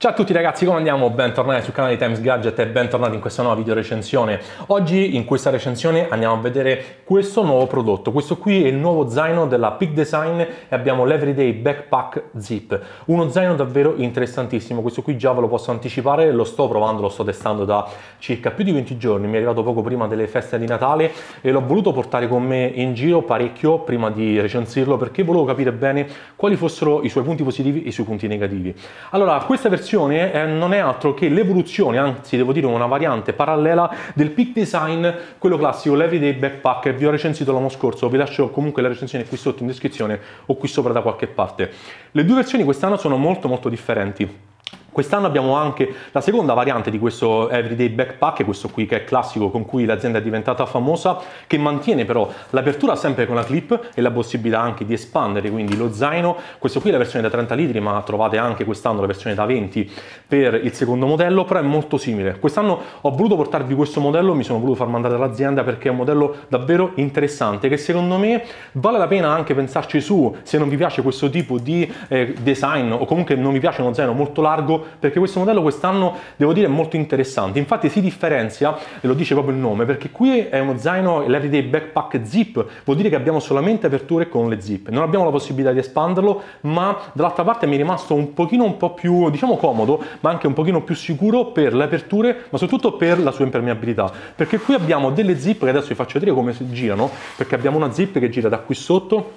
Ciao a tutti ragazzi, come andiamo? Bentornati sul canale di Times Gadget e bentornati in questa nuova video recensione. Oggi in questa recensione andiamo a vedere questo nuovo prodotto. Questo qui è il nuovo zaino della Peak Design e abbiamo l'Everyday Backpack Zip. Uno zaino davvero interessantissimo, questo qui già ve lo posso anticipare, lo sto provando, lo sto testando da circa più di 20 giorni, mi è arrivato poco prima delle feste di Natale e l'ho voluto portare con me in giro parecchio prima di recensirlo perché volevo capire bene quali fossero i suoi punti positivi e i suoi punti negativi. Allora, questa versione versione eh, non è altro che l'evoluzione, anzi devo dire una variante parallela del Peak Design, quello classico, l'Everyday Backpack, vi ho recensito l'anno scorso, vi lascio comunque la recensione qui sotto in descrizione o qui sopra da qualche parte. Le due versioni quest'anno sono molto molto differenti. Quest'anno abbiamo anche la seconda variante di questo Everyday Backpack, questo qui che è classico con cui l'azienda è diventata famosa, che mantiene però l'apertura sempre con la clip e la possibilità anche di espandere quindi lo zaino. Questo qui è la versione da 30 litri, ma trovate anche quest'anno la versione da 20 per il secondo modello, però è molto simile. Quest'anno ho voluto portarvi questo modello, mi sono voluto far mandare dall'azienda perché è un modello davvero interessante che secondo me vale la pena anche pensarci su se non vi piace questo tipo di eh, design o comunque non vi piace uno zaino molto largo perché questo modello quest'anno devo dire è molto interessante. Infatti si differenzia, e lo dice proprio il nome, perché qui è uno zaino, l'Everyday Backpack Zip, vuol dire che abbiamo solamente aperture con le zip. Non abbiamo la possibilità di espanderlo, ma dall'altra parte mi è rimasto un pochino un po' più, diciamo comodo, ma anche un pochino più sicuro per le aperture, ma soprattutto per la sua impermeabilità. Perché qui abbiamo delle zip che adesso vi faccio vedere come girano, perché abbiamo una zip che gira da qui sotto,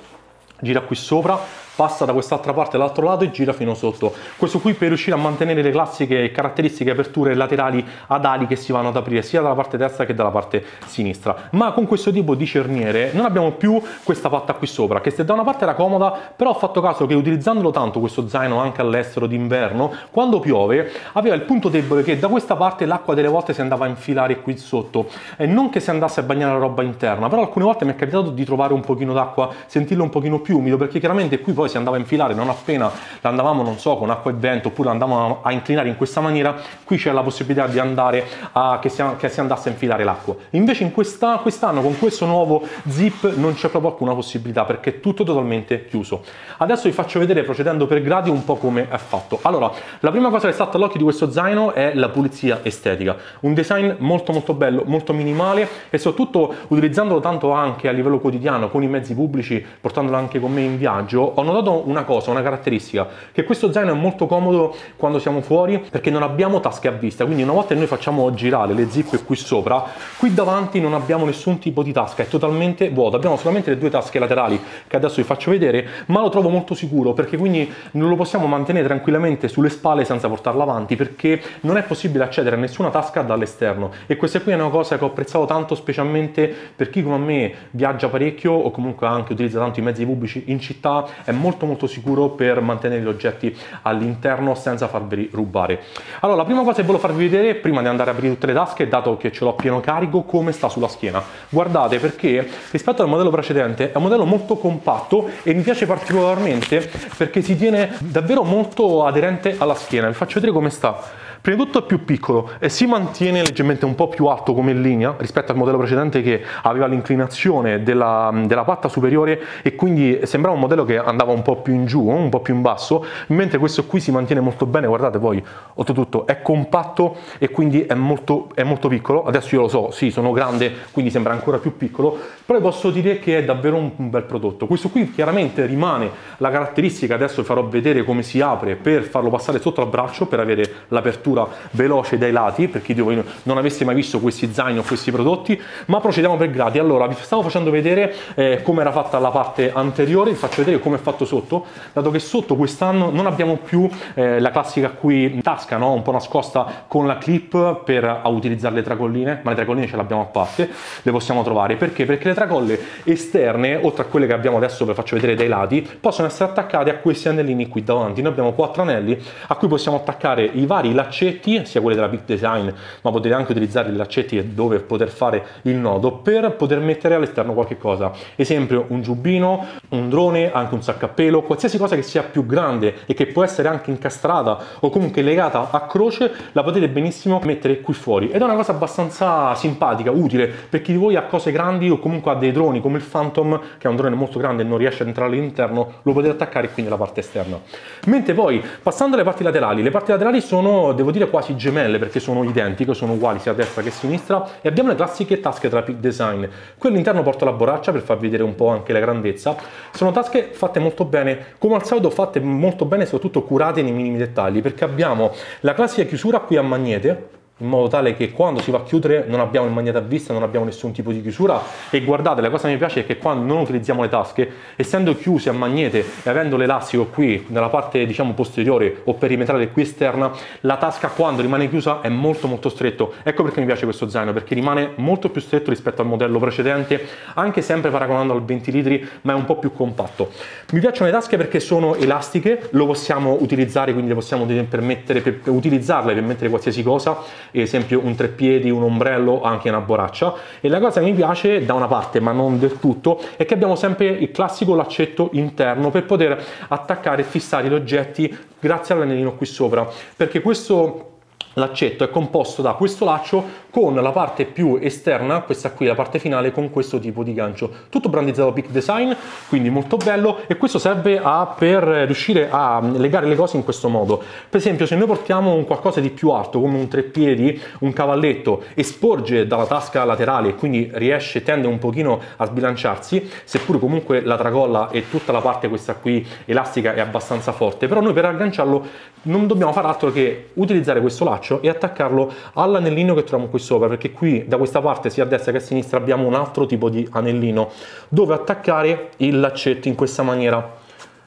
gira qui sopra, passa da quest'altra parte all'altro lato e gira fino sotto. Questo qui per riuscire a mantenere le classiche caratteristiche aperture laterali ad ali che si vanno ad aprire sia dalla parte destra che dalla parte sinistra. Ma con questo tipo di cerniere non abbiamo più questa patta qui sopra, che se da una parte era comoda, però ho fatto caso che utilizzandolo tanto questo zaino anche all'estero d'inverno, quando piove, aveva il punto debole che da questa parte l'acqua delle volte si andava a infilare qui sotto. E non che si andasse a bagnare la roba interna, però alcune volte mi è capitato di trovare un pochino d'acqua, sentirlo un pochino più umido, perché chiaramente qui poi poi si andava a infilare non appena l'andavamo, non so, con acqua e vento oppure andavamo a inclinare in questa maniera, qui c'è la possibilità di andare a che si, che si andasse a infilare l'acqua. Invece in questa, quest'anno con questo nuovo zip non c'è proprio alcuna possibilità perché è tutto totalmente chiuso. Adesso vi faccio vedere procedendo per gradi un po' come è fatto. Allora, la prima cosa che salta all'occhio di questo zaino è la pulizia estetica. Un design molto molto bello, molto minimale e soprattutto utilizzandolo tanto anche a livello quotidiano con i mezzi pubblici, portandolo anche con me in viaggio, ho notato una cosa, una caratteristica, che questo zaino è molto comodo quando siamo fuori perché non abbiamo tasche a vista, quindi una volta che noi facciamo girare le zip qui sopra, qui davanti non abbiamo nessun tipo di tasca, è totalmente vuoto, abbiamo solamente le due tasche laterali che adesso vi faccio vedere, ma lo trovo molto sicuro perché quindi non lo possiamo mantenere tranquillamente sulle spalle senza portarlo avanti perché non è possibile accedere a nessuna tasca dall'esterno. E questa qui è una cosa che ho apprezzato tanto specialmente per chi come me viaggia parecchio o comunque anche utilizza tanto i mezzi pubblici in città, è molto molto sicuro per mantenere gli oggetti all'interno senza farveli rubare. Allora, la prima cosa che volevo farvi vedere, prima di andare a aprire tutte le tasche, dato che ce l'ho pieno carico, come sta sulla schiena. Guardate perché rispetto al modello precedente è un modello molto compatto e mi piace particolarmente perché si tiene davvero molto aderente alla schiena. Vi faccio vedere come sta. Prima di tutto è più piccolo e si mantiene leggermente un po' più alto come linea rispetto al modello precedente che aveva l'inclinazione della, della, patta superiore e quindi sembrava un modello che andava un po' più in giù, un po' più in basso, mentre questo qui si mantiene molto bene, guardate poi, oltretutto è compatto e quindi è molto, è molto piccolo, adesso io lo so, sì, sono grande, quindi sembra ancora più piccolo, però posso dire che è davvero un, un bel prodotto. Questo qui chiaramente rimane la caratteristica, adesso vi farò vedere come si apre per farlo passare sotto al braccio, per avere l'apertura apertura veloce dai lati, per chi di voi non avesse mai visto questi zaini o questi prodotti, ma procediamo per gradi. Allora, vi stavo facendo vedere eh, come era fatta la parte anteriore, vi faccio vedere come è fatto sotto, dato che sotto quest'anno non abbiamo più eh, la classica qui in tasca, no? un po' nascosta con la clip per utilizzare le tracolline, ma le tracolline ce le abbiamo a parte, le possiamo trovare. Perché? Perché le tracolle esterne, oltre a quelle che abbiamo adesso, vi faccio vedere dai lati, possono essere attaccate a questi anellini qui davanti. Noi abbiamo quattro anelli a cui possiamo attaccare i vari laccetti laccetti, sia quelli della Big Design, ma potete anche utilizzare i laccetti dove poter fare il nodo per poter mettere all'esterno qualche cosa. Esempio, un giubbino, un drone, anche un sacco a pelo, qualsiasi cosa che sia più grande e che può essere anche incastrata o comunque legata a croce, la potete benissimo mettere qui fuori. Ed è una cosa abbastanza simpatica, utile per chi di voi ha cose grandi o comunque ha dei droni come il Phantom, che è un drone molto grande e non riesce ad entrare all'interno, lo potete attaccare qui nella parte esterna. Mentre poi, passando alle parti laterali, le parti laterali sono, devo dire, quasi gemelle perché sono identiche, sono uguali sia a destra che a sinistra e abbiamo le classiche tasche della Peak Design. Qui all'interno porto la borraccia per farvi vedere un po' anche la grandezza sono tasche fatte molto bene, come al solito fatte molto bene, soprattutto curate nei minimi dettagli, perché abbiamo la classica chiusura qui a magnete, in modo tale che quando si va a chiudere non abbiamo il magnete a vista, non abbiamo nessun tipo di chiusura e guardate la cosa che mi piace è che quando non utilizziamo le tasche, essendo chiuse a magnete e avendo l'elastico qui nella parte diciamo posteriore o perimetrale qui esterna, la tasca quando rimane chiusa è molto molto stretto. Ecco perché mi piace questo zaino, perché rimane molto più stretto rispetto al modello precedente, anche sempre paragonando al 20 litri, ma è un po' più compatto. Mi piacciono le tasche perché sono elastiche, lo possiamo utilizzare, quindi le possiamo permettere per utilizzarle per mettere qualsiasi cosa esempio un treppiedi, un ombrello, anche una borraccia. E la cosa che mi piace da una parte, ma non del tutto, è che abbiamo sempre il classico laccetto interno per poter attaccare e fissare gli oggetti grazie all'anellino qui sopra, perché questo L'accetto è composto da questo laccio con la parte più esterna, questa qui, la parte finale, con questo tipo di gancio. Tutto brandizzato Peak Design, quindi molto bello e questo serve a, per riuscire a legare le cose in questo modo. Per esempio se noi portiamo un qualcosa di più alto, come un treppiedi, un cavalletto, e sporge dalla tasca laterale e quindi riesce, tende un pochino a sbilanciarsi, seppure comunque la tracolla e tutta la parte questa qui elastica è abbastanza forte, però noi per agganciarlo non dobbiamo fare altro che utilizzare questo laccio e attaccarlo all'anellino che troviamo qui sopra perché qui da questa parte sia a destra che a sinistra abbiamo un altro tipo di anellino dove attaccare il laccetto in questa maniera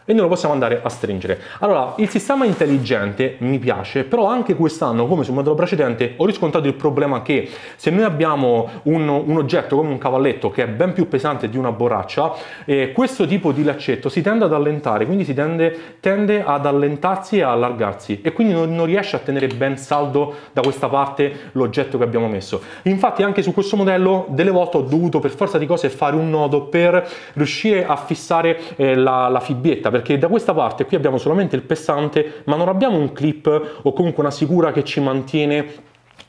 e noi lo possiamo andare a stringere. Allora, il sistema intelligente mi piace, però anche quest'anno, come sul modello precedente, ho riscontrato il problema che se noi abbiamo un, un oggetto come un cavalletto che è ben più pesante di una borraccia, eh, questo tipo di laccetto si tende ad allentare, quindi si tende, tende ad allentarsi e a allargarsi e quindi non, non riesce a tenere ben saldo da questa parte l'oggetto che abbiamo messo. Infatti anche su questo modello delle volte ho dovuto per forza di cose fare un nodo per riuscire a fissare eh, la, la fibbietta perché da questa parte qui abbiamo solamente il pesante ma non abbiamo un clip o comunque una sicura che ci mantiene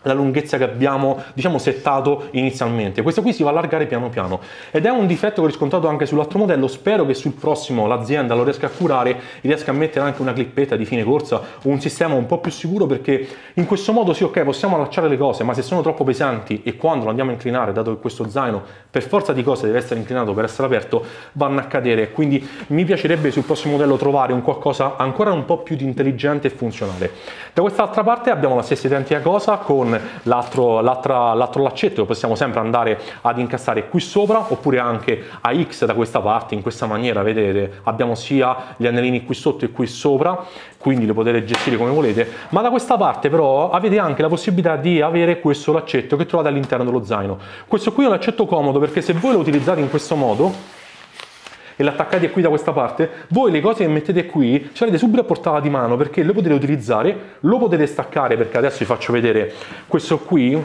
la lunghezza che abbiamo diciamo settato inizialmente. Questo qui si va a allargare piano piano. Ed è un difetto che ho riscontrato anche sull'altro modello. Spero che sul prossimo l'azienda lo riesca a curare riesca a mettere anche una clippetta di fine corsa o un sistema un po' più sicuro perché in questo modo sì ok possiamo allacciare le cose ma se sono troppo pesanti e quando lo andiamo a inclinare dato che questo zaino per forza di cose deve essere inclinato per essere aperto vanno a cadere. Quindi mi piacerebbe sul prossimo modello trovare un qualcosa ancora un po' più di intelligente e funzionale. Da quest'altra parte abbiamo la stessa identica cosa con l'altro, l'altro laccetto che possiamo sempre andare ad incassare qui sopra oppure anche a X da questa parte in questa maniera vedete abbiamo sia gli anellini qui sotto e qui sopra quindi lo potete gestire come volete. Ma da questa parte però avete anche la possibilità di avere questo laccetto che trovate all'interno dello zaino. Questo qui è un laccetto comodo perché se voi lo utilizzate in questo modo e l'attaccate qui da questa parte, voi le cose che mettete qui ce l'avete subito a portata di mano perché le potete utilizzare, lo potete staccare perché adesso vi faccio vedere questo qui,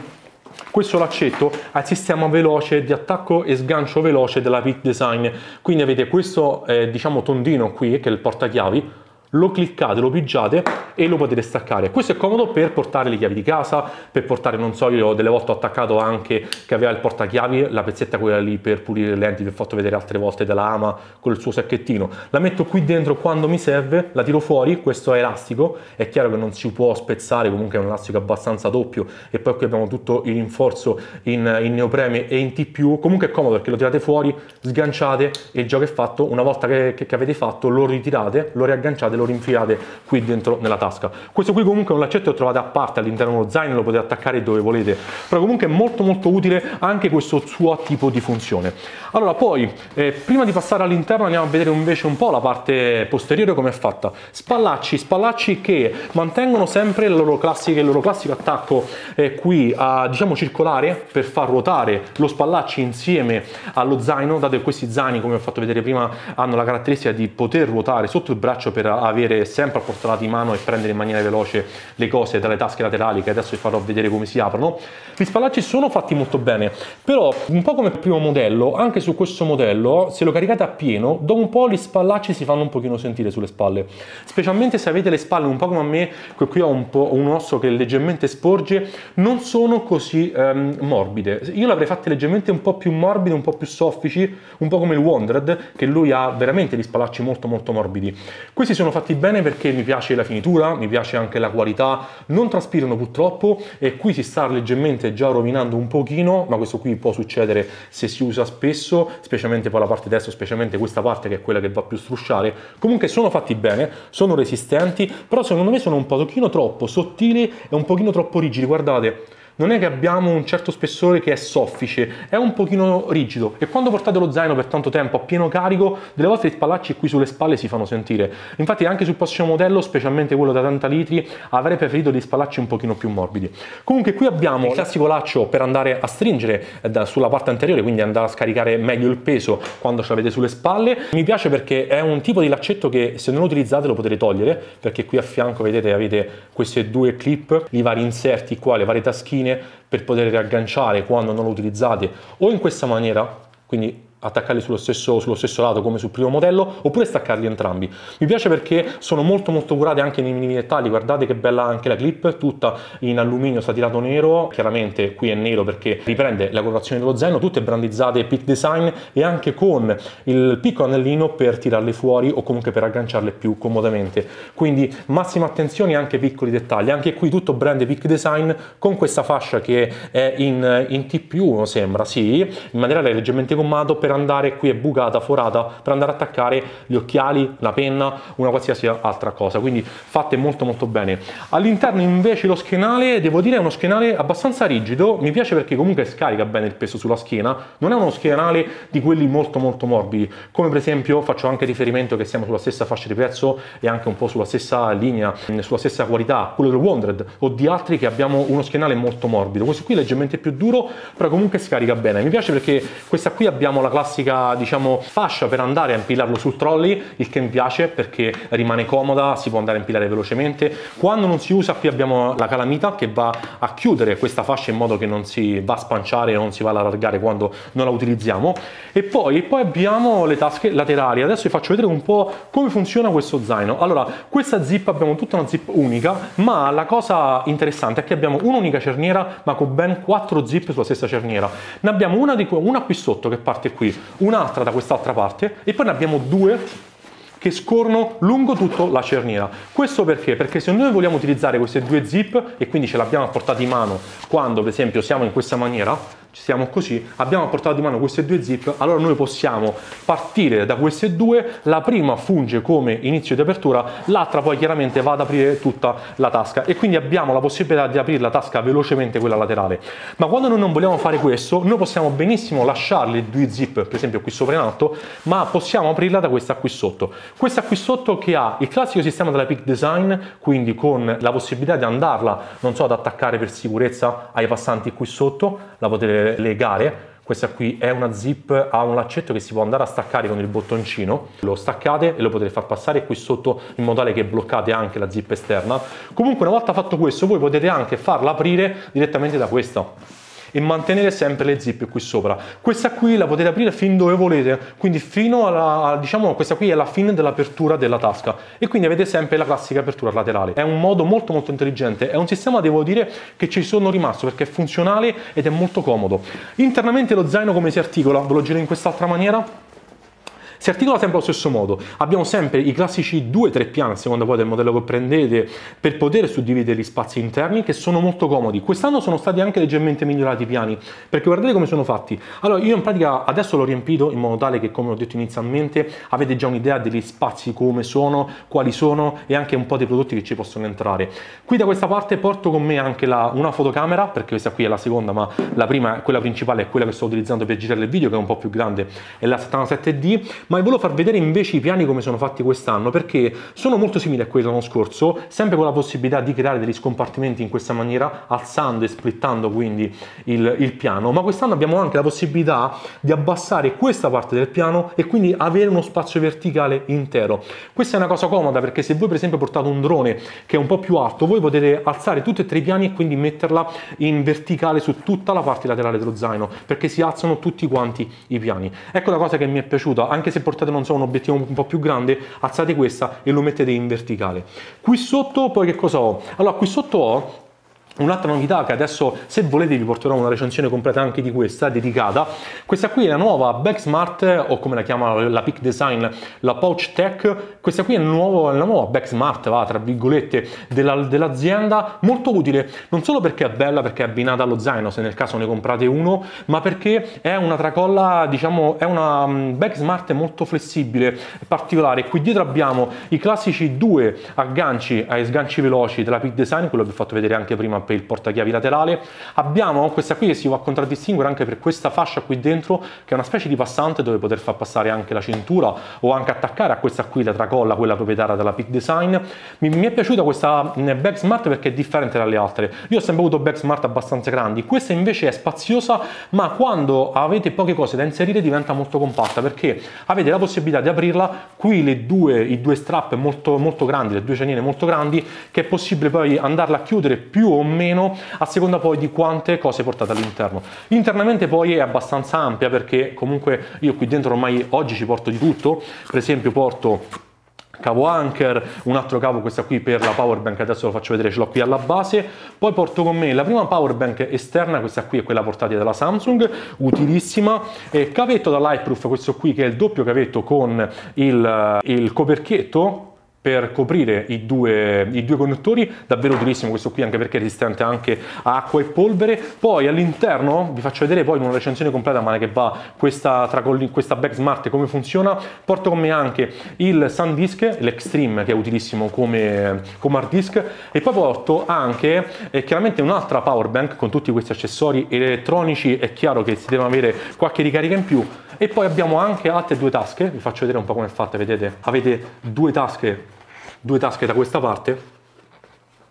questo laccetto ha il sistema veloce di attacco e sgancio veloce della Pit Design. Quindi avete questo eh, diciamo tondino qui che è il portachiavi lo cliccate, lo pigiate e lo potete staccare. Questo è comodo per portare le chiavi di casa, per portare, non so, io delle volte ho attaccato anche che aveva il portachiavi, la pezzetta quella lì per pulire le lenti, vi ho fatto vedere altre volte della Ama con il suo sacchettino. La metto qui dentro quando mi serve, la tiro fuori, questo è elastico, è chiaro che non si può spezzare, comunque è un elastico abbastanza doppio e poi qui abbiamo tutto il rinforzo in, in neopreme e in T+, comunque è comodo perché lo tirate fuori, sganciate e il gioco è fatto, una volta che, che, che avete fatto lo ritirate, lo riagganciate, lo rinfilate qui dentro nella tasca. Questo qui comunque è un laccetto che trovate a parte all'interno dello zaino, lo potete attaccare dove volete, però comunque è molto molto utile anche questo suo tipo di funzione. Allora poi, eh, prima di passare all'interno andiamo a vedere invece un po' la parte posteriore come è fatta. Spallacci, spallacci che mantengono sempre il loro classico, il loro classico attacco eh, qui a diciamo circolare per far ruotare lo spallacci insieme allo zaino, dato che questi zaini come ho fatto vedere prima hanno la caratteristica di poter ruotare sotto il braccio per avere avere sempre a portata di mano e prendere in maniera veloce le cose dalle tasche laterali che adesso vi farò vedere come si aprono. Gli spallacci sono fatti molto bene, però un po' come il primo modello, anche su questo modello, se lo caricate a pieno, dopo un po' gli spallacci si fanno un pochino sentire sulle spalle, specialmente se avete le spalle un po' come a me, che qui ho un, po', un osso che leggermente sporge, non sono così ehm, morbide. Io l'avrei fatte leggermente un po' più morbide, un po' più soffici, un po' come il Wandered, che lui ha veramente gli spallacci molto molto morbidi. Questi sono fatti bene perché mi piace la finitura, mi piace anche la qualità, non traspirano purtroppo e qui si sta leggermente già rovinando un pochino, ma questo qui può succedere se si usa spesso, specialmente poi la parte destra, specialmente questa parte che è quella che va più strusciare. Comunque sono fatti bene, sono resistenti, però secondo me sono un pochino troppo sottili e un pochino troppo rigidi, guardate non è che abbiamo un certo spessore che è soffice, è un pochino rigido e quando portate lo zaino per tanto tempo a pieno carico, delle volte gli spallacci qui sulle spalle si fanno sentire. Infatti anche sul prossimo modello, specialmente quello da 30 litri, avrei preferito dei spallacci un pochino più morbidi. Comunque qui abbiamo il classico laccio per andare a stringere eh, sulla parte anteriore, quindi andare a scaricare meglio il peso quando ce l'avete sulle spalle. Mi piace perché è un tipo di laccetto che se non lo utilizzate lo potete togliere, perché qui a fianco vedete avete queste due clip, i vari inserti qua, le varie taschine per poter riagganciare quando non lo utilizzate o in questa maniera, quindi attaccarli sullo stesso, sullo stesso, lato come sul primo modello oppure staccarli entrambi. Mi piace perché sono molto molto curati anche nei minimi dettagli, guardate che bella anche la clip, tutta in alluminio satirato nero, chiaramente qui è nero perché riprende la colorazione dello zaino, tutte brandizzate Peak Design e anche con il piccolo anellino per tirarle fuori o comunque per agganciarle più comodamente. Quindi massima attenzione anche ai piccoli dettagli, anche qui tutto brand Peak Design con questa fascia che è in, in T+, sembra, sì, in materiale leggermente gommato per andare qui è bucata, forata, per andare a attaccare gli occhiali, la penna, una qualsiasi altra cosa, quindi fatte molto molto bene. All'interno invece lo schienale, devo dire è uno schienale abbastanza rigido, mi piace perché comunque scarica bene il peso sulla schiena, non è uno schienale di quelli molto molto morbidi, come per esempio faccio anche riferimento che siamo sulla stessa fascia di prezzo e anche un po' sulla stessa linea, sulla stessa qualità, quello del Wandered o di altri che abbiamo uno schienale molto morbido, questo qui è leggermente più duro, però comunque scarica bene. Mi piace perché questa qui abbiamo la classe classica diciamo fascia per andare a impilarlo sul trolley il che mi piace perché rimane comoda si può andare a impilare velocemente. Quando non si usa qui abbiamo la calamita che va a chiudere questa fascia in modo che non si va a spanciare non si va ad allargare quando non la utilizziamo. E poi, poi abbiamo le tasche laterali. Adesso vi faccio vedere un po' come funziona questo zaino. Allora questa zip abbiamo tutta una zip unica ma la cosa interessante è che abbiamo un'unica cerniera ma con ben quattro zip sulla stessa cerniera. Ne abbiamo una, di, una qui sotto che parte qui un'altra da quest'altra parte e poi ne abbiamo due che scorrono lungo tutta la cerniera. Questo perché? Perché se noi vogliamo utilizzare queste due zip e quindi ce l'abbiamo a portata di mano quando per esempio siamo in questa maniera, siamo così, abbiamo portato di mano queste due zip, allora noi possiamo partire da queste due, la prima funge come inizio di apertura, l'altra poi chiaramente va ad aprire tutta la tasca e quindi abbiamo la possibilità di aprire la tasca velocemente quella laterale. Ma quando noi non vogliamo fare questo, noi possiamo benissimo lasciare le due zip, per esempio qui sopra in alto, ma possiamo aprirla da questa qui sotto. Questa qui sotto che ha il classico sistema della Peak Design, quindi con la possibilità di andarla, non so, ad attaccare per sicurezza ai passanti qui sotto, la potete legare questa qui è una zip, ha un laccetto che si può andare a staccare con il bottoncino, lo staccate e lo potete far passare qui sotto in modo tale che bloccate anche la zip esterna. Comunque una volta fatto questo voi potete anche farla aprire direttamente da questa e mantenere sempre le zip qui sopra. Questa qui la potete aprire fin dove volete, quindi fino alla, diciamo, questa qui è la fine dell'apertura della tasca e quindi avete sempre la classica apertura laterale. È un modo molto molto intelligente, è un sistema devo dire che ci sono rimasto perché è funzionale ed è molto comodo. Internamente lo zaino come si articola? Ve lo giro in quest'altra maniera si articola sempre allo stesso modo. Abbiamo sempre i classici 2-3 piani, a seconda poi del modello che prendete, per poter suddividere gli spazi interni, che sono molto comodi. Quest'anno sono stati anche leggermente migliorati i piani, perché guardate come sono fatti. Allora, io in pratica adesso l'ho riempito in modo tale che, come ho detto inizialmente, avete già un'idea degli spazi come sono, quali sono e anche un po' dei prodotti che ci possono entrare. Qui da questa parte porto con me anche la, una fotocamera, perché questa qui è la seconda, ma la prima, quella principale, è quella che sto utilizzando per girare il video, che è un po' più grande, è la 77D, ma vi volevo far vedere invece i piani come sono fatti quest'anno perché sono molto simili a quelli dell'anno scorso, sempre con la possibilità di creare degli scompartimenti in questa maniera, alzando e splittando quindi il, il piano, ma quest'anno abbiamo anche la possibilità di abbassare questa parte del piano e quindi avere uno spazio verticale intero. Questa è una cosa comoda perché se voi per esempio portate un drone che è un po' più alto, voi potete alzare tutti e tre i piani e quindi metterla in verticale su tutta la parte laterale dello zaino perché si alzano tutti quanti i piani. Ecco la cosa che mi è piaciuta, anche se portate non so un obiettivo un po' più grande, alzate questa e lo mettete in verticale. Qui sotto poi che cosa ho? Allora qui sotto ho Un'altra novità che adesso se volete vi porterò una recensione completa anche di questa dedicata, questa qui è la nuova Backsmart o come la chiama la Peak Design, la Pouch Tech, questa qui è, nuovo, la nuova Backsmart va tra virgolette della, dell'azienda, molto utile non solo perché è bella perché è abbinata allo zaino se nel caso ne comprate uno, ma perché è una tracolla diciamo è una mm, Backsmart molto flessibile, particolare, qui dietro abbiamo i classici due agganci ai sganci veloci della Peak Design, quello che vi ho fatto vedere anche prima per il portachiavi laterale. Abbiamo questa qui che si va a contraddistinguere anche per questa fascia qui dentro che è una specie di passante dove poter far passare anche la cintura o anche attaccare a questa qui la tracolla, quella proprietaria della Peak Design. Mi, mi è piaciuta questa mm, Bag Smart perché è differente dalle altre. Io ho sempre avuto Bag Smart abbastanza grandi, questa invece è spaziosa ma quando avete poche cose da inserire diventa molto compatta perché avete la possibilità di aprirla, qui le due, i due strap molto, molto grandi, le due cenine molto grandi che è possibile poi andarla a chiudere più o meno a seconda poi di quante cose portate all'interno. Internamente poi è abbastanza ampia perché comunque io qui dentro ormai oggi ci porto di tutto, per esempio porto cavo anchor, un altro cavo questa qui per la power bank, adesso lo faccio vedere, ce l'ho qui alla base, poi porto con me la prima power bank esterna, questa qui è quella portatile dalla Samsung, utilissima, e cavetto da Lightproof, questo qui che è il doppio cavetto con il, il coperchietto, per coprire i due, i due, connettori, davvero utilissimo questo qui anche perché è resistente anche a acqua e polvere. Poi all'interno, vi faccio vedere poi in una recensione completa male che va questa, questa Back Smart come funziona, porto con me anche il SanDisk, l'Extreme che è utilissimo come, come hard disk e poi porto anche eh, chiaramente un'altra power bank con tutti questi accessori elettronici, è chiaro che si deve avere qualche ricarica in più e poi abbiamo anche altre due tasche, vi faccio vedere un po' come è fatta, vedete? Avete due tasche due tasche da questa parte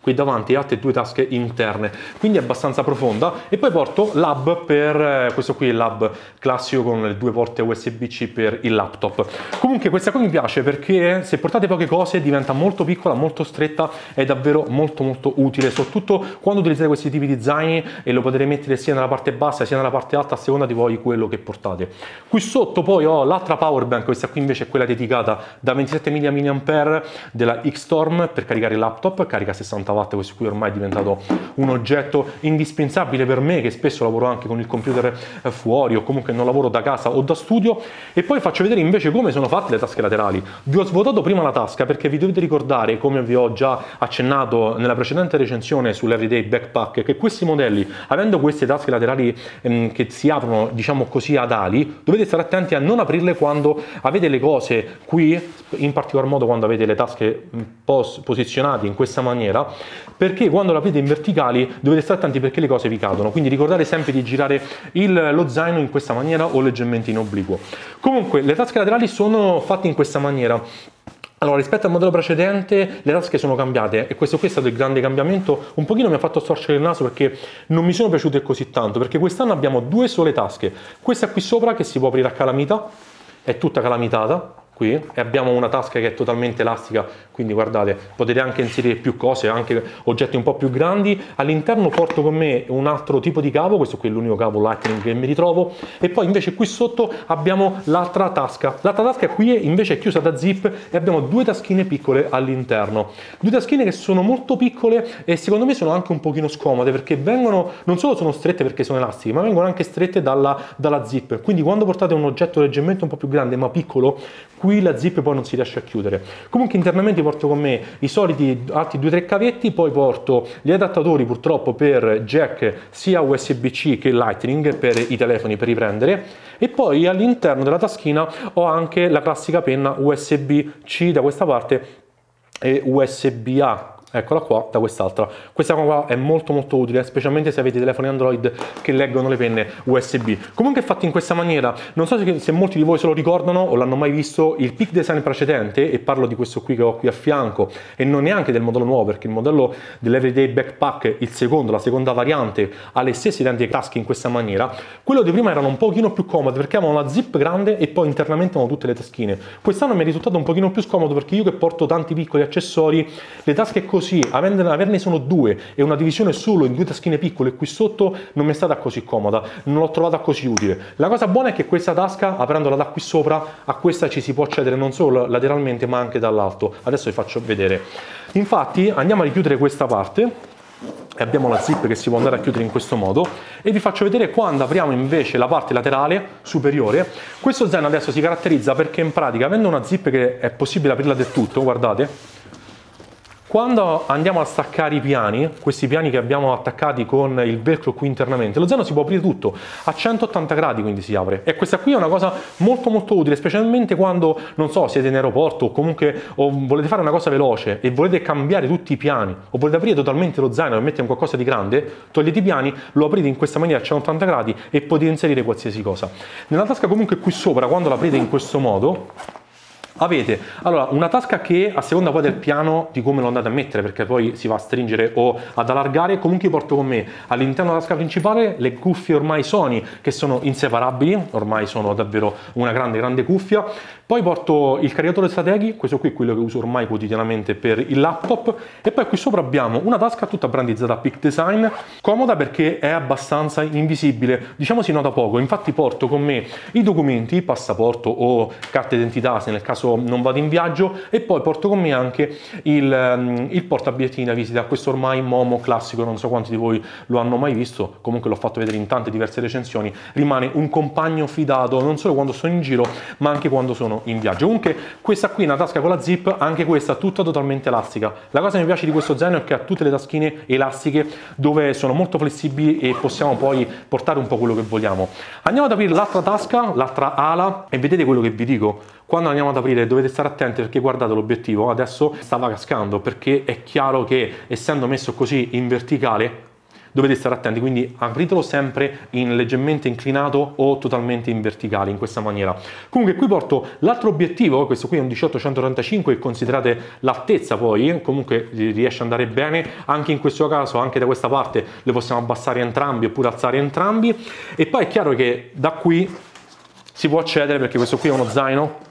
qui davanti altre due tasche interne. Quindi abbastanza profonda. E poi porto l'hub per eh, questo qui è l'hub classico con le due porte USB-C per il laptop. Comunque questa qui mi piace perché se portate poche cose diventa molto piccola molto stretta è davvero molto molto utile soprattutto quando utilizzate questi tipi di zaini e lo potete mettere sia nella parte bassa sia nella parte alta a seconda di voi quello che portate. Qui sotto poi ho l'altra power bank questa qui invece è quella dedicata da 27 mAh della X-Storm per caricare il laptop carica 60 watt, questo qui ormai è diventato un oggetto indispensabile per me che spesso lavoro anche con il computer fuori o comunque non lavoro da casa o da studio e poi faccio vedere invece come sono fatte le tasche laterali. Vi ho svuotato prima la tasca perché vi dovete ricordare, come vi ho già accennato nella precedente recensione sull'Everyday Backpack, che questi modelli, avendo queste tasche laterali ehm, che si aprono diciamo così ad ali, dovete stare attenti a non aprirle quando avete le cose qui, in particolar modo quando avete le tasche posizionate in questa maniera, perché quando aprite in verticali dovete stare attenti perché le cose vi cadono, quindi ricordate sempre di girare il, lo zaino in questa maniera o leggermente in obliquo. Comunque le tasche laterali sono fatte in questa maniera, allora, rispetto al modello precedente, le tasche sono cambiate e questo qui è stato il grande cambiamento. Un pochino mi ha fatto storcere il naso perché non mi sono piaciute così tanto, perché quest'anno abbiamo due sole tasche. Questa qui sopra che si può aprire a calamita, è tutta calamitata, qui e abbiamo una tasca che è totalmente elastica quindi guardate potete anche inserire più cose anche oggetti un po' più grandi. All'interno porto con me un altro tipo di cavo questo qui è l'unico cavo lightning che mi ritrovo. E poi invece qui sotto abbiamo l'altra tasca. L'altra tasca qui invece è chiusa da zip e abbiamo due taschine piccole all'interno. Due taschine che sono molto piccole e secondo me sono anche un pochino scomode perché vengono non solo sono strette perché sono elastiche ma vengono anche strette dalla, dalla zip. Quindi quando portate un oggetto leggermente un po' più grande ma piccolo qui la zip poi non si riesce a chiudere. Comunque internamente porto con me i soliti altri 2-3 cavetti, poi porto gli adattatori purtroppo per jack sia USB-C che Lightning per i telefoni per riprendere e poi all'interno della taschina ho anche la classica penna USB-C da questa parte e USB-A eccola qua da quest'altra. Questa qua è molto molto utile specialmente se avete telefoni android che leggono le penne usb comunque è fatto in questa maniera. Non so se, se molti di voi se lo ricordano o l'hanno mai visto il peak design precedente e parlo di questo qui che ho qui a fianco e non neanche del modello nuovo perché il modello dell'everyday backpack il secondo la seconda variante ha le stesse identiche tasche in questa maniera. Quello di prima erano un pochino più comode perché avevano la zip grande e poi internamente avevano tutte le taschine. Quest'anno mi è risultato un pochino più scomodo perché io che porto tanti piccoli accessori le tasche così così, averne solo due e una divisione solo in due taschine piccole qui sotto non mi è stata così comoda, non l'ho trovata così utile. La cosa buona è che questa tasca, aprendola da qui sopra, a questa ci si può accedere non solo lateralmente ma anche dall'alto. Adesso vi faccio vedere. Infatti andiamo a richiudere questa parte e abbiamo la zip che si può andare a chiudere in questo modo e vi faccio vedere quando apriamo invece la parte laterale superiore questo zaino adesso si caratterizza perché in pratica avendo una zip che è possibile aprirla del tutto guardate quando andiamo a staccare i piani, questi piani che abbiamo attaccati con il velcro qui internamente, lo zaino si può aprire tutto a 180 gradi quindi si apre e questa qui è una cosa molto molto utile specialmente quando non so siete in aeroporto o comunque o volete fare una cosa veloce e volete cambiare tutti i piani o volete aprire totalmente lo zaino e mettere qualcosa di grande, togliete i piani, lo aprite in questa maniera a 180 gradi e potete inserire qualsiasi cosa. Nella tasca comunque qui sopra quando l'aprite in questo modo avete. Allora una tasca che a seconda poi del piano di come lo andate a mettere perché poi si va a stringere o ad allargare comunque porto con me all'interno della tasca principale le cuffie ormai Sony che sono inseparabili ormai sono davvero una grande grande cuffia. Poi porto il caricatore strateghi questo qui è quello che uso ormai quotidianamente per il laptop. E poi qui sopra abbiamo una tasca tutta brandizzata Peak Design comoda perché è abbastanza invisibile. Diciamo si nota poco infatti porto con me i documenti passaporto o carte d'identità se nel caso non vado in viaggio e poi porto con me anche il, um, il da visita, questo ormai Momo classico, non so quanti di voi lo hanno mai visto, comunque l'ho fatto vedere in tante diverse recensioni, rimane un compagno fidato non solo quando sono in giro ma anche quando sono in viaggio. Comunque questa qui è una tasca con la zip, anche questa tutta totalmente elastica. La cosa che mi piace di questo zaino è che ha tutte le taschine elastiche dove sono molto flessibili e possiamo poi portare un po' quello che vogliamo. Andiamo ad aprire l'altra tasca, l'altra ala e vedete quello che vi dico quando andiamo ad aprire dovete stare attenti perché guardate l'obiettivo. Adesso stava cascando perché è chiaro che essendo messo così in verticale dovete stare attenti, quindi apritelo sempre in leggermente inclinato o totalmente in verticale, in questa maniera. Comunque qui porto l'altro obiettivo, questo qui è un 1835 e considerate l'altezza poi, comunque riesce ad andare bene, anche in questo caso, anche da questa parte le possiamo abbassare entrambi oppure alzare entrambi. E poi è chiaro che da qui si può accedere perché questo qui è uno zaino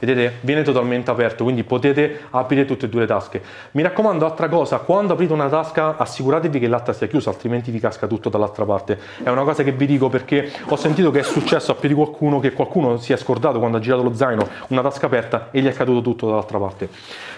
vedete? Viene totalmente aperto quindi potete aprire tutte e due le tasche. Mi raccomando altra cosa quando aprite una tasca assicuratevi che l'altra sia chiusa altrimenti vi casca tutto dall'altra parte. È una cosa che vi dico perché ho sentito che è successo a più di qualcuno che qualcuno si è scordato quando ha girato lo zaino una tasca aperta e gli è caduto tutto dall'altra parte.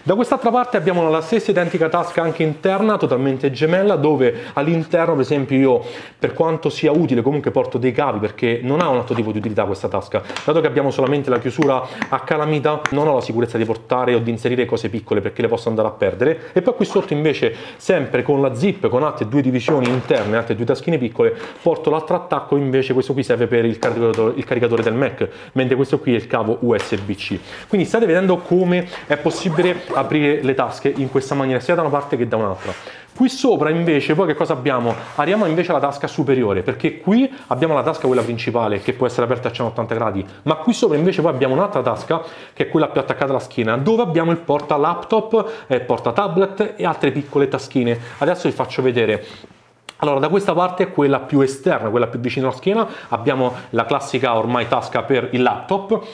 Da quest'altra parte abbiamo la stessa identica tasca anche interna totalmente gemella dove all'interno per esempio io per quanto sia utile comunque porto dei cavi perché non ha un altro tipo di utilità questa tasca. Dato che abbiamo solamente la chiusura a calamita calamita non ho la sicurezza di portare o di inserire cose piccole perché le posso andare a perdere. E poi qui sotto invece sempre con la zip con altre due divisioni interne altre due taschine piccole porto l'altro attacco invece questo qui serve per il caricatore, il caricatore del Mac mentre questo qui è il cavo USB-C quindi state vedendo come è possibile aprire le tasche in questa maniera sia da una parte che da un'altra Qui sopra invece poi che cosa abbiamo? Arriviamo invece alla tasca superiore perché qui abbiamo la tasca quella principale che può essere aperta a 180 gradi ma qui sopra invece poi abbiamo un'altra tasca che è quella più attaccata alla schiena dove abbiamo il porta laptop, eh, porta tablet e altre piccole taschine. Adesso vi faccio vedere allora, da questa parte è quella più esterna, quella più vicina alla schiena, abbiamo la classica ormai tasca per il laptop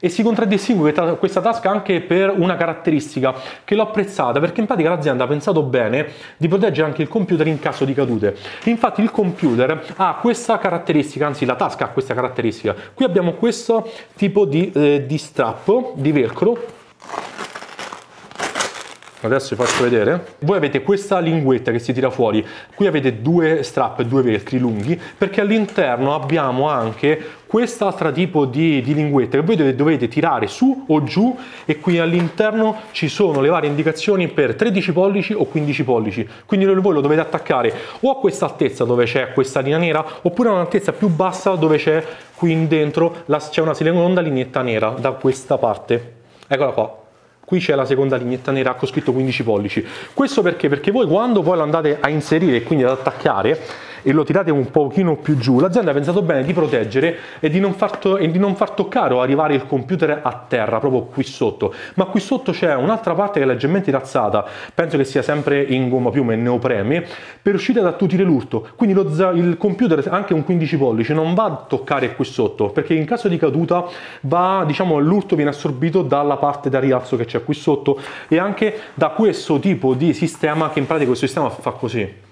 e si contraddistingue questa tasca anche per una caratteristica che l'ho apprezzata perché in pratica l'azienda ha pensato bene di proteggere anche il computer in caso di cadute. Infatti il computer ha questa caratteristica anzi la tasca ha questa caratteristica. Qui abbiamo questo tipo di, eh, di strappo di velcro adesso vi faccio vedere. Voi avete questa linguetta che si tira fuori. Qui avete due strap due velcri lunghi perché all'interno abbiamo anche quest'altro tipo di, di linguetta che voi dovete, dovete tirare su o giù e qui all'interno ci sono le varie indicazioni per 13 pollici o 15 pollici. Quindi voi lo dovete attaccare o a questa altezza dove c'è questa linea nera oppure a un'altezza più bassa dove c'è qui dentro c'è una seconda lineetta nera da questa parte. Eccola qua qui c'è la seconda lineetta nera con scritto 15 pollici. Questo perché? Perché voi quando poi lo andate a inserire e quindi ad attaccare, e lo tirate un pochino più giù, l'azienda ha pensato bene di proteggere e di, non far to- e di non far toccare o arrivare il computer a terra, proprio qui sotto. Ma qui sotto c'è un'altra parte che è leggermente razzata, penso che sia sempre in gomma piuma e neopreme, per riuscire ad attutire l'urto. Quindi lo, il computer, anche un 15 pollici, non va a toccare qui sotto, perché in caso di caduta va, diciamo, l'urto viene assorbito dalla parte da rialzo che c'è qui sotto e anche da questo tipo di sistema che in pratica questo sistema fa così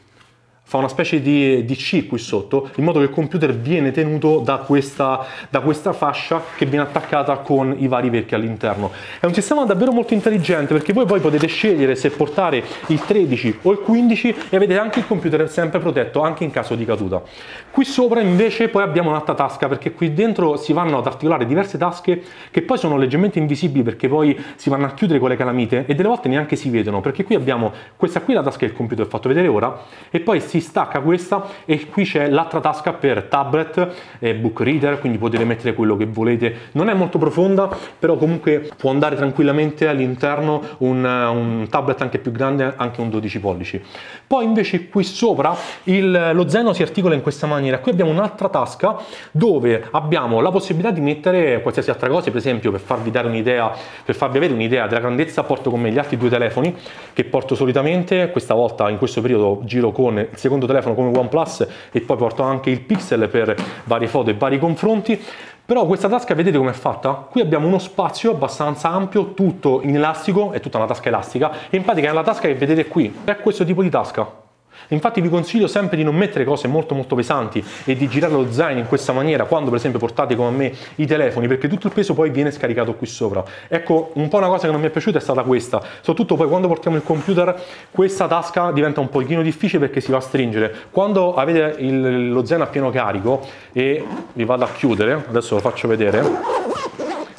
fa una specie di, di, C qui sotto, in modo che il computer viene tenuto da questa, da questa, fascia che viene attaccata con i vari verchi all'interno. È un sistema davvero molto intelligente perché voi poi potete scegliere se portare il 13 o il 15 e avete anche il computer sempre protetto anche in caso di caduta. Qui sopra invece poi abbiamo un'altra tasca perché qui dentro si vanno ad articolare diverse tasche che poi sono leggermente invisibili perché poi si vanno a chiudere con le calamite e delle volte neanche si vedono perché qui abbiamo questa qui la tasca che il computer ho fatto vedere ora e poi si si stacca questa e qui c'è l'altra tasca per tablet e book reader, quindi potete mettere quello che volete. Non è molto profonda, però comunque può andare tranquillamente all'interno un, un tablet anche più grande, anche un 12 pollici. Poi invece qui sopra il, lo zaino si articola in questa maniera. Qui abbiamo un'altra tasca dove abbiamo la possibilità di mettere qualsiasi altra cosa, per esempio per farvi dare un'idea, per farvi avere un'idea della grandezza, porto con me gli altri due telefoni che porto solitamente, questa volta in questo periodo giro con il secondo telefono come OnePlus e poi porto anche il Pixel per varie foto e vari confronti. Però questa tasca vedete com'è fatta? Qui abbiamo uno spazio abbastanza ampio, tutto in elastico, è tutta una tasca elastica, e in pratica è la tasca che vedete qui, è questo tipo di tasca. Infatti vi consiglio sempre di non mettere cose molto molto pesanti e di girare lo zaino in questa maniera quando per esempio portate come a me i telefoni perché tutto il peso poi viene scaricato qui sopra. Ecco, un po' una cosa che non mi è piaciuta è stata questa, soprattutto poi quando portiamo il computer questa tasca diventa un pochino difficile perché si va a stringere. Quando avete il, lo zaino a pieno carico e vi vado a chiudere, adesso lo faccio vedere,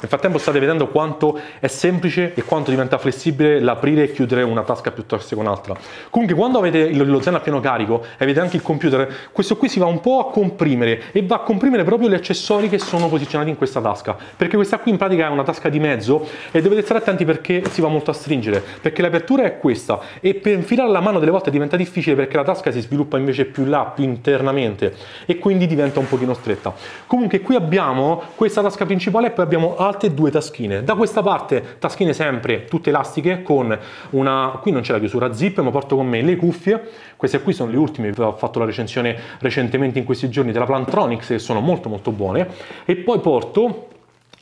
nel frattempo state vedendo quanto è semplice e quanto diventa flessibile l'aprire e chiudere una tasca piuttosto che un'altra. Comunque quando avete lo zaino a pieno carico e avete anche il computer, questo qui si va un po' a comprimere e va a comprimere proprio gli accessori che sono posizionati in questa tasca, perché questa qui in pratica è una tasca di mezzo e dovete stare attenti perché si va molto a stringere, perché l'apertura è questa e per infilare la mano delle volte diventa difficile perché la tasca si sviluppa invece più là, più internamente e quindi diventa un pochino stretta. Comunque qui abbiamo questa tasca principale e poi abbiamo altre due taschine. Da questa parte taschine sempre tutte elastiche con una, qui non c'è la chiusura zip, ma porto con me le cuffie. Queste qui sono le ultime, ho fatto la recensione recentemente in questi giorni della Plantronics che sono molto molto buone. E poi porto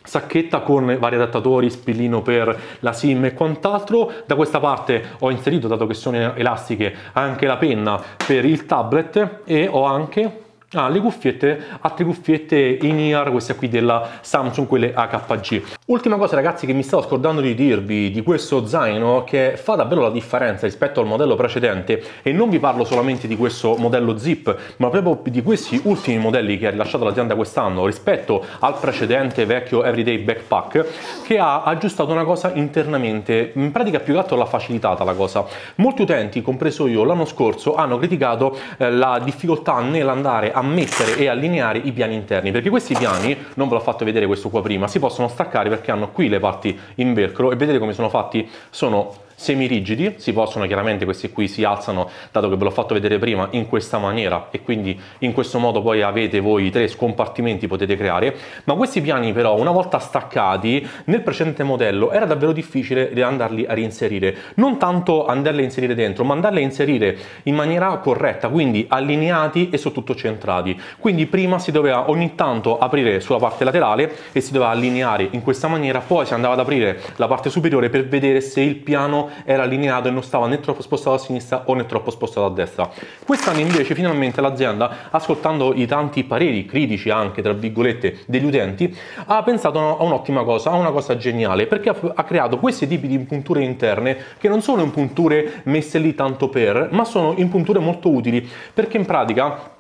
sacchetta con vari adattatori, spillino per la SIM e quant'altro. Da questa parte ho inserito, dato che sono elastiche, anche la penna per il tablet e ho anche Ah, le cuffiette, altre cuffiette in ear, queste qui della Samsung, quelle AKG. Ultima cosa ragazzi che mi stavo scordando di dirvi di questo zaino che fa davvero la differenza rispetto al modello precedente e non vi parlo solamente di questo modello zip ma proprio di questi ultimi modelli che ha rilasciato l'azienda quest'anno rispetto al precedente vecchio Everyday Backpack che ha aggiustato una cosa internamente, in pratica più che altro l'ha facilitata la cosa. Molti utenti, compreso io l'anno scorso, hanno criticato eh, la difficoltà nell'andare a mettere e allineare i piani interni perché questi piani, non ve l'ho fatto vedere questo qua prima, si possono staccare perché hanno qui le parti in velcro e vedete come sono fatti, sono semirigidi, si possono chiaramente questi qui si alzano dato che ve l'ho fatto vedere prima in questa maniera e quindi in questo modo poi avete voi tre scompartimenti potete creare. Ma questi piani però una volta staccati nel precedente modello era davvero difficile andarli a reinserire. Non tanto andarli a inserire dentro ma andarli a inserire in maniera corretta quindi allineati e soprattutto centrati quindi prima si doveva ogni tanto aprire sulla parte laterale e si doveva allineare in questa maniera poi si andava ad aprire la parte superiore per vedere se il piano era allineato e non stava né troppo spostato a sinistra o né troppo spostato a destra. Quest'anno invece finalmente l'azienda, ascoltando i tanti pareri critici anche tra virgolette degli utenti, ha pensato a un'ottima cosa, a una cosa geniale, perché ha creato questi tipi di impunture interne che non sono impunture messe lì tanto per, ma sono impunture molto utili, perché in pratica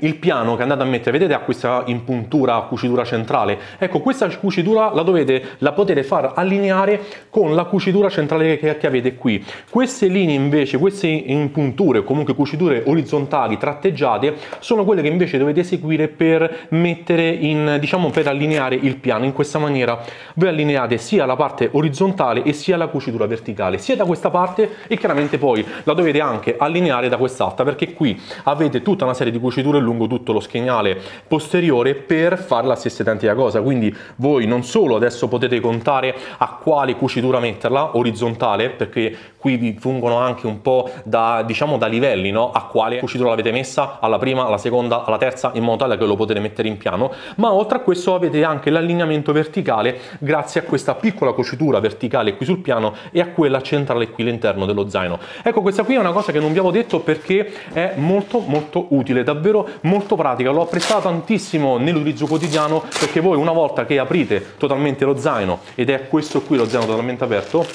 il piano che andate a mettere, vedete ha questa impuntura, cucitura centrale. Ecco, questa cucitura la dovete, la potete far allineare con la cucitura centrale che, che avete qui. Queste linee invece, queste impunture, comunque cuciture orizzontali tratteggiate, sono quelle che invece dovete eseguire per mettere in, diciamo, per allineare il piano. In questa maniera voi allineate sia la parte orizzontale e sia la cucitura verticale, sia da questa parte e chiaramente poi la dovete anche allineare da quest'altra, perché qui avete tutta una serie di cuciture lungo tutto lo schienale posteriore per fare la stessa identica cosa. Quindi voi non solo adesso potete contare a quale cucitura metterla, orizzontale, perché qui vi fungono anche un po' da, diciamo, da livelli, no? A quale cucitura l'avete messa, alla prima, alla seconda, alla terza, in modo tale che lo potete mettere in piano. Ma oltre a questo avete anche l'allineamento verticale grazie a questa piccola cucitura verticale qui sul piano e a quella centrale qui all'interno dello zaino. Ecco, questa qui è una cosa che non vi avevo detto perché è molto molto utile, davvero molto pratica, l'ho apprezzata tantissimo nell'utilizzo quotidiano perché voi una volta che aprite totalmente lo zaino ed è questo qui lo zaino totalmente aperto,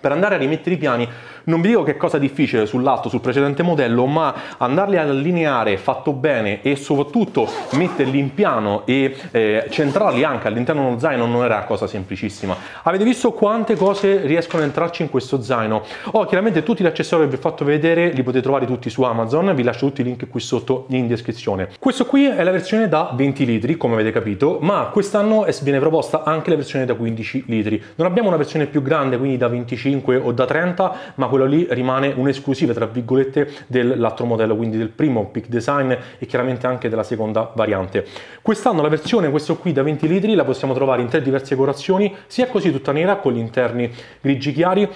per andare a rimettere i piani non vi dico che cosa difficile sull'altro, sul precedente modello, ma andarli a allineare fatto bene e soprattutto metterli in piano e eh, centrarli anche all'interno dello zaino non era cosa semplicissima. Avete visto quante cose riescono a entrarci in questo zaino? Oh, chiaramente tutti gli accessori che vi ho fatto vedere li potete trovare tutti su Amazon, vi lascio tutti i link qui sotto in descrizione. Questo qui è la versione da 20 litri, come avete capito, ma quest'anno viene proposta anche la versione da 15 litri. Non abbiamo una versione più grande, quindi da 25 o da 30, ma quello lì rimane un'esclusiva tra virgolette dell'altro modello, quindi del primo Peak Design e chiaramente anche della seconda variante. Quest'anno la versione, questo qui da 20 litri, la possiamo trovare in tre diverse colorazioni, sia così tutta nera con gli interni grigi chiari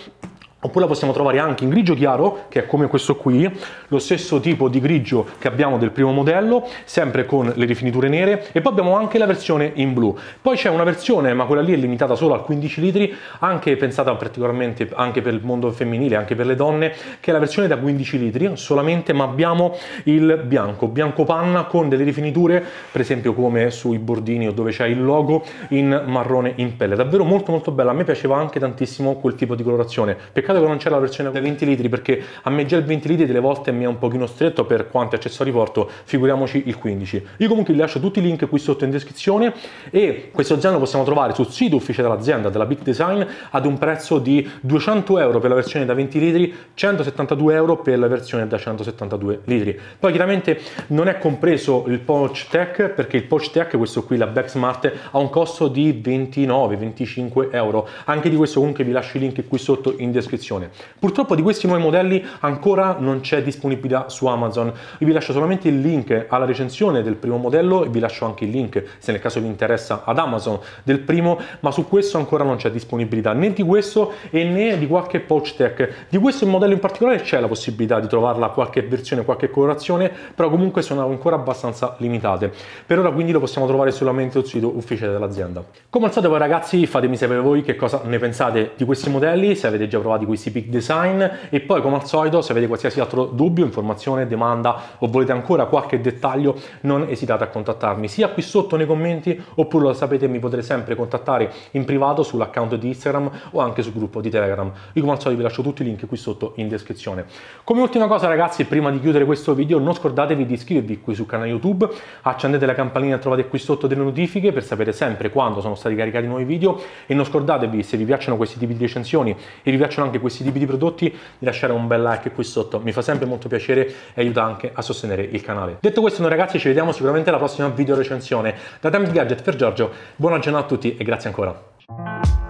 Oppure la possiamo trovare anche in grigio chiaro, che è come questo qui, lo stesso tipo di grigio che abbiamo del primo modello, sempre con le rifiniture nere, e poi abbiamo anche la versione in blu. Poi c'è una versione, ma quella lì è limitata solo a 15 litri, anche pensata particolarmente anche per il mondo femminile, anche per le donne, che è la versione da 15 litri solamente, ma abbiamo il bianco, bianco panna con delle rifiniture, per esempio come sui bordini o dove c'è il logo, in marrone in pelle. Davvero molto molto bella, a me piaceva anche tantissimo quel tipo di colorazione. Peccato Peccato che non c'è la versione da 20 litri perché a me già il 20 litri delle volte mi è un pochino stretto per quanti accessori porto, figuriamoci il 15. Io comunque vi lascio tutti i link qui sotto in descrizione e questo zaino lo possiamo trovare sul sito ufficiale dell'azienda, della Big Design, ad un prezzo di 200 euro per la versione da 20 litri, 172 euro per la versione da 172 litri. Poi chiaramente non è compreso il Pouch Tech perché il Pouch Tech, questo qui, la Back Smart, ha un costo di 29-25 euro. Anche di questo comunque vi lascio i link qui sotto in descrizione descrizione. Purtroppo di questi nuovi modelli ancora non c'è disponibilità su Amazon. Io vi lascio solamente il link alla recensione del primo modello e vi lascio anche il link, se nel caso vi interessa, ad Amazon del primo, ma su questo ancora non c'è disponibilità né di questo e né di qualche pouch tech. Di questo modello in particolare c'è la possibilità di trovarla qualche versione, qualche colorazione, però comunque sono ancora abbastanza limitate. Per ora quindi lo possiamo trovare solamente sul sito ufficiale dell'azienda. Come al solito voi ragazzi fatemi sapere voi che cosa ne pensate di questi modelli, se avete già provati questi peak design e poi come al solito se avete qualsiasi altro dubbio, informazione, domanda o volete ancora qualche dettaglio non esitate a contattarmi sia qui sotto nei commenti oppure lo sapete mi potrete sempre contattare in privato sull'account di Instagram o anche sul gruppo di Telegram. Io come al solito vi lascio tutti i link qui sotto in descrizione. Come ultima cosa ragazzi prima di chiudere questo video non scordatevi di iscrivervi qui sul canale YouTube, accendete la campanella e trovate qui sotto delle notifiche per sapere sempre quando sono stati caricati nuovi video e non scordatevi se vi piacciono questi tipi di recensioni e vi piacciono anche questi tipi di prodotti di lasciare un bel like qui sotto, mi fa sempre molto piacere e aiuta anche a sostenere il canale. Detto questo noi ragazzi ci vediamo sicuramente alla prossima video recensione. Da Times Gadget per Giorgio, buona giornata a tutti e grazie ancora.